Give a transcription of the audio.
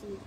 see.